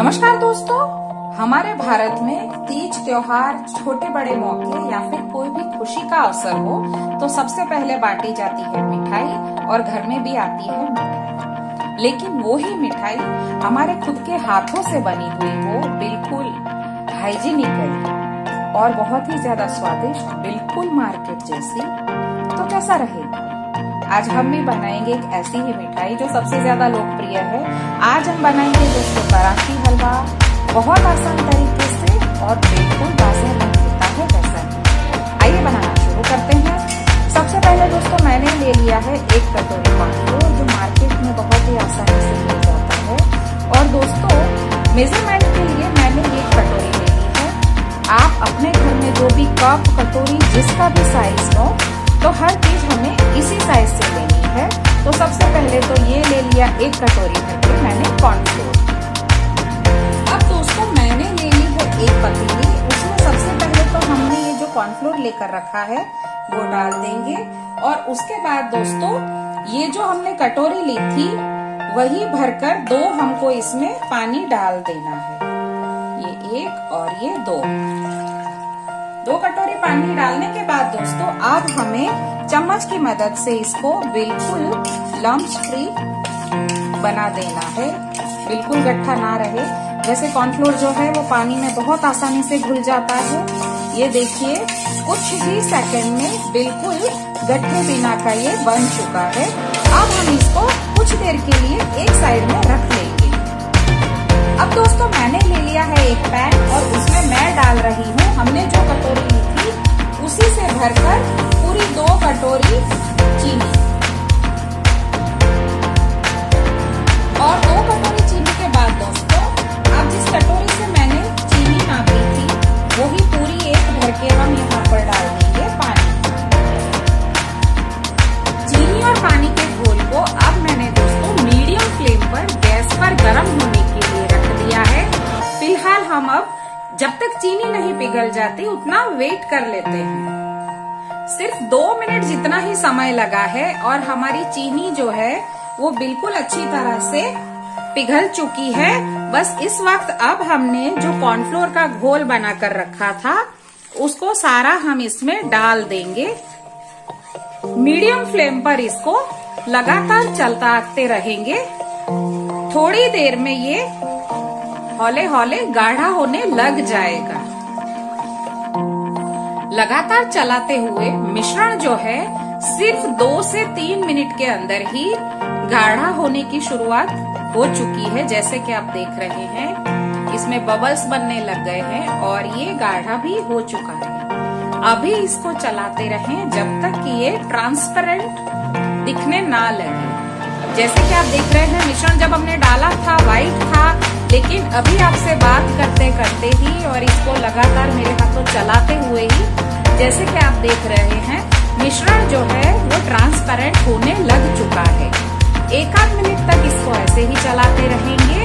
नमस्कार दोस्तों, हमारे भारत में तीज त्योहार, छोटे बड़े मौके या फिर कोई भी खुशी का अवसर हो तो सबसे पहले बांटी जाती है मिठाई और घर में भी आती है मिठाई। लेकिन वो ही मिठाई हमारे खुद के हाथों से बनी हुई हो, बिल्कुल हाइजीनिकली और बहुत ही ज़्यादा स्वादिष्ट, बिल्कुल मार्केट जैसी। तो कैसा रहेगा आज हम भी बनाएँगे एक ऐसी ही मिठाई जो सबसे ज़्यादा लोकप्रिय है। आज हम बनाएँगे बहुत आसान तरीके से और बिल्कुल बाज़ार बन सकता है वैसा। आइए बनाना शुरू करते हैं। सबसे पहले दोस्तों, मैंने ले लिया है एक कटोरी कॉर्नफ्लोर जो मार्केट में बहुत ही आसानी से मिल जाता है। और दोस्तों मेज़रमेंट के लिए मैंने एक कटोरी ले ली है। आप अपने घर में जो भी कप कटोरी, जिसका भी साइज़ हो तो हर चीज़ हमें इसी साइज़ से लेनी है। तो सबसे पहले तो ये ले लिया एक कटोरी भर के मैंने कॉर्नफ्लोर एक पतीली। उसमें सबसे पहले तो हमने ये जो कॉर्नफ्लोर लेकर रखा है, वो डाल देंगे। और उसके बाद दोस्तों, ये जो हमने कटोरी ली थी, वही भरकर दो हमको इसमें पानी डाल देना है। ये एक और ये दो। दो कटोरी पानी डालने के बाद दोस्तों अब हमें चम्मच की मदद से इसको बिल्कुल लम्स फ्री बना देना है। बिल्कुल गट्ठा ना रहे। जैसे कॉर्नफ्लोर जो है, वो पानी में बहुत आसानी से घुल जाता है। ये देखिए, कुछ ही सेकंड में बिल्कुल गट्ठे बिना का ये बन चुका है। अब हम इसको कुछ देर के लिए एक साइड में रख लेंगे। अब दोस्तों, मैंने ले लिया है एक पैन और उसमें मैं डाल रही हूँ। हमने जो कटोरी ली थी, उसी से भरकर जब तक चीनी नहीं पिघल जाती, उतना वेट कर लेते हैं। सिर्फ़ दो मिनट जितना ही समय लगा है और हमारी चीनी जो है, वो बिल्कुल अच्छी तरह से पिघल चुकी है। बस इस वक्त अब हमने जो कॉर्नफ्लोर का घोल बनाकर रखा था, उसको सारा हम इसमें डाल देंगे। मीडियम फ्लेम पर इसको लगातार चलताते रहेंगे। थोड़ी देर में ये हौले हौले गाढ़ा होने लग जाएगा। लगातार चलाते हुए मिश्रण जो है, सिर्फ़ दो से तीन मिनट के अंदर ही गाढ़ा होने की शुरुआत हो चुकी है, जैसे कि आप देख रहे हैं। इसमें बबल्स बनने लग गए हैं और ये गाढ़ा भी हो चुका है। अभी इसको चलाते रहें जब तक कि ये ट्रांसपेरेंट दिखने ना लगे। जैसे कि आप देख रहे हैं, मिश्रण जब हमने डाला था व्हाइट था, लेकिन अभी आपसे बात करते करते ही और इसको लगातार मेरे हाथों चलाते हुए ही, जैसे कि आप देख रहे हैं, मिश्रण जो है, वो ट्रांसपेरेंट होने लग चुका है। एक आध मिनट तक इसको ऐसे ही चलाते रहेंगे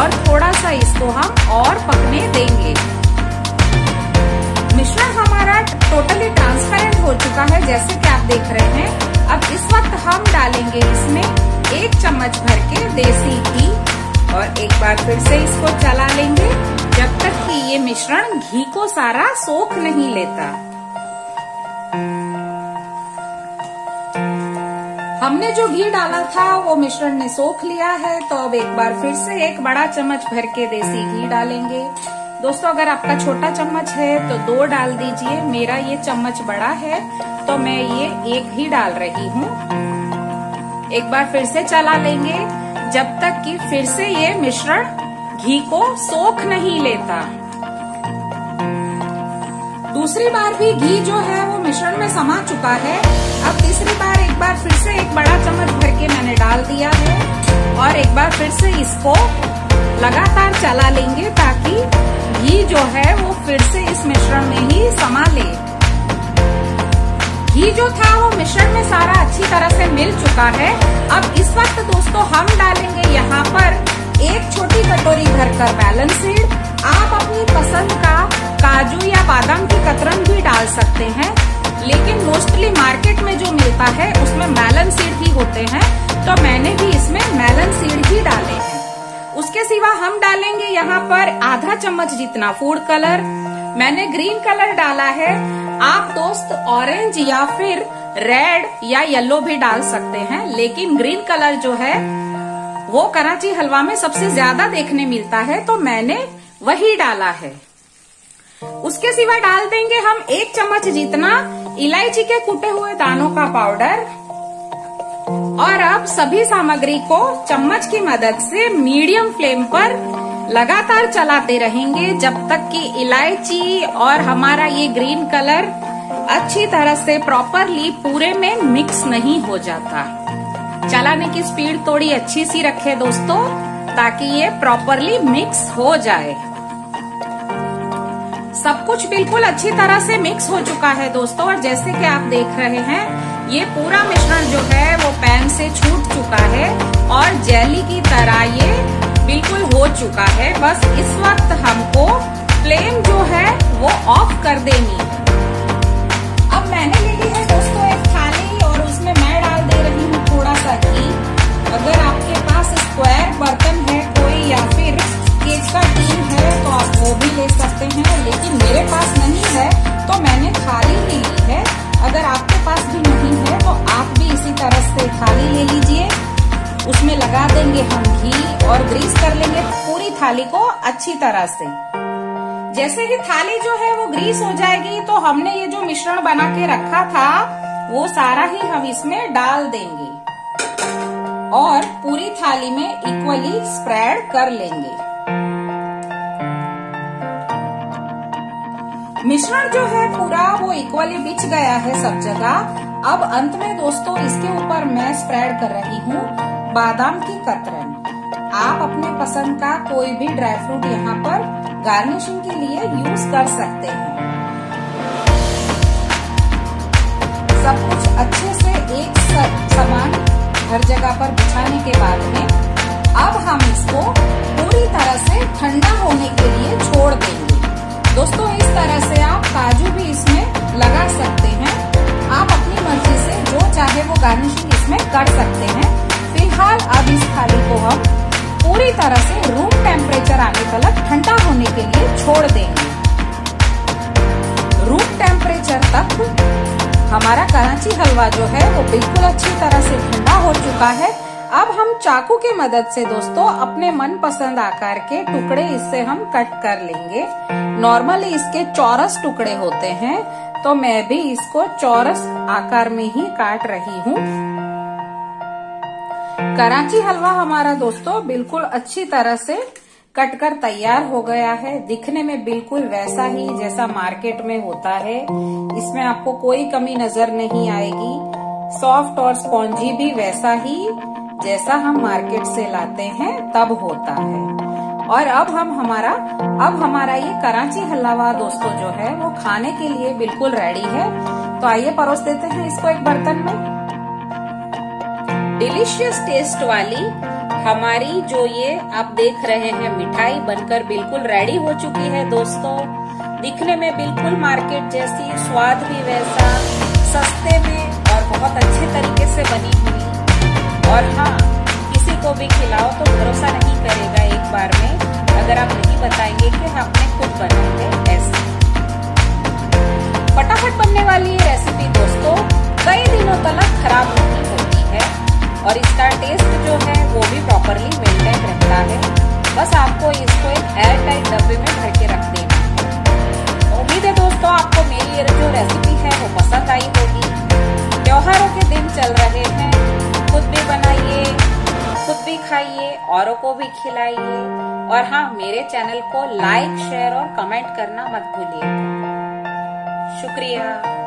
और थोड़ा सा इसको हम और पकने देंगे। मिश्रण हमारा टोटली ट्रांसपेरेंट हो चुका है, जैसे कि आप देख रहे हैं। अब इस वक्त हम डालेंगे इसमें एक चम्मच भर के देसी घी और एक बार फिर से इसको चला लेंगे। जब तक कि ये मिश्रण घी को सारा सोख नहीं लेता। हमने जो घी डाला था, वो मिश्रण ने सोख लिया है तो अब एक बार फिर से एक बड़ा चम्मच भर के देसी घी डालेंगे। दोस्तों, अगर आपका छोटा चम्मच है तो दो डाल दीजिए। मेरा ये चम्मच बड़ा है तो मैं ये एक ही डाल रही हूँ। एक बार फिर से चला लेंगे जब तक कि फिर से ये मिश्रण घी को सोख नहीं लेता। दूसरी बार भी घी जो है वो मिश्रण में समा चुका है। अब तीसरी बार एक बार फिर से एक बड़ा चम्मच भर के मैंने डाल दिया है। और एक बार फिर से इसको लगातार चला लेंगे ताकि घी जो है वो फिर से इस मिश्रण में ही समा ले। घी जो था वो मिश्रण में सारा अच्छी तरह से मिल चुका है। अब इस वक्त दोस्तों हम डालेंगे यहाँ पर एक छोटी कटोरी भरकर बैलेंस सीड आप अपनी पसंद का काजू या बादाम की कतरन भी डाल सकते हैं। लेकिन मोस्टली मार्केट में जो मिलता है, उसमें मेलन सीड ही होते हैं। तो मैंने भी इसमें मेलन सीड ही डाले हैं। उसके सिवा हम डालेंगे यहाँ पर आधा चम्मच जितना फ़ूड कलर मैंने ग्रीन कलर डाला है। आप दोस्त ऑरेंज या फिर रेड या येलो भी डाल सकते हैं, लेकिन ग्रीन कलर जो है, वो कराची हलवा में सबसे ज़्यादा देखने मिलता है तो मैंने वही डाला है। उसके सिवा डाल देंगे हम एक चम्मच जितना इलायची के कूटे हुए दानों का पाउडर। और अब सभी सामग्री को चम्मच की मदद से मीडियम फ्लेम पर लगातार चलाते रहेंगे जब तक कि इलायची और हमारा ये ग्रीन कलर अच्छी तरह से प्रॉपरली पूरे में मिक्स नहीं हो जाता। चलाने की स्पीड थोड़ी अच्छी सी रखे दोस्तों, ताकि ये प्रॉपरली मिक्स हो जाए। सब कुछ बिल्कुल अच्छी तरह से मिक्स हो चुका है दोस्तों, और जैसे कि आप देख रहे हैं, ये पूरा मिश्रण जो है वो पैन से छूट चुका है, और जेली की तरह ये बिल्कुल हो चुका है। बस इस वक्त हमको फ्लेम जो है वो ऑफ़ कर देनी अब मैंने ले ली है दोस्तों एक थाली और उसमें मैं डाल दे रही हूँ थोड़ा सा घी। अगर आपके पास स्क्वायर बर्तन है कोई या फिर केक का टीम है तो आप वो भी ले सकते हैं। लेकिन मेरे पास नहीं है तो मैंने थाली ले ली है। अगर आपके पास भी नहीं है तो आप भी इसी तरह से थाली ले लीजिए। उसमें लगा देंगे हम घी और पूरी थाली को अच्छी तरह से। जैसे ही थाली जो है वो ग्रीस हो जाएगी तो हमने ये जो मिश्रण बना के रखा था, वो सारा ही हम इसमें डाल देंगे। और पूरी थाली में इक्वली स्प्रेड कर लेंगे। मिश्रण जो है पूरा वो इक्वली बिछ गया है सब जगह। अब अंत में दोस्तों, इसके ऊपर मैं स्प्रेड कर रही हूँ बादाम की कतरन। आप अपने पसंद का कोई भी ड्राई फ्रूट यहाँ पर गार्निशिंग के लिए यूज़ कर सकते हैं। सब कुछ अच्छे से एक समान हर जगह पर बिछाने के बाद में अब हम इसको पूरी तरह से ठंडा होने के लिए छोड़ देंगे। दोस्तों, इस तरह से आप काजू भी इसमें लगा सकते हैं। आप अपनी मर्ज़ी से जो चाहे वो गार्निशिंग इसमें कर सकते हैं। फ़िलहाल अब इस थाली को हम पूरी तरह से रूम टेम्परेचर आने तक ठंडा होने के लिए छोड़ देंगे। रूम टेम्परेचर तक हमारा कराची हलवा जो है, वो बिल्कुल अच्छी तरह से ठंडा हो चुका है। अब हम चाकू के मदद से दोस्तों, अपने मन पसंद आकार के टुकड़े इससे हम कट कर लेंगे। नॉर्मली इसके चौरस टुकड़े होते हैं तो मैं भी इसको चौरस आकार में ही काट रही हूँ। कराची हलवा हमारा दोस्तों बिल्कुल अच्छी तरह से कटकर तैयार हो गया है। दिखने में बिल्कुल वैसा ही जैसा मार्केट में होता है। इसमें आपको कोई कमी नज़र नहीं आएगी। सॉफ्ट और स्पॉन्जी भी वैसा ही जैसा हम मार्केट से लाते हैं, तब होता है। और अब हम हमारा, अब हमारा ये कराची हलवा दोस्तों जो है, वो खाने के लिए बिल्कुल रेडी है। तो आइए परोस देते हैं इसको एक बर्तन में। डिलीशियस टेस्ट वाली हमारी जो ये आप देख रहे हैं मिठाई बनकर बिल्कुल रेडी हो चुकी है दोस्तों। दिखने में बिल्कुल मार्केट जैसी, स्वाद भी वैसा, सस्ते में और बहुत अच्छे तरीके से बनी हुई। और हाँ किसी को भी खिलाओ तो भरोसा नहीं करेगा एक बार में, अगर आप नहीं बताएँगे कि आपने खुद बनाई है ऐसे। फटाफट बनने वाली ये रेसिपी दोस्तों। प्रॉपरली मेंटेन रहता है। बस आपको इसको एक एयर टाइट डब्बे में भर के रख देना उम्मीद है दोस्तों, आपको मेरी ये जो रेसिपी है, वो पसंद आई होगी। त्योहारों के दिन चल रहे हैं। खुद भी बनाइए, खुद भी खाइए, औरों को भी खिलाइए। और हाँ मेरे चैनल को लाइक शेयर और कमेंट करना मत भूलिए। शुक्रिया।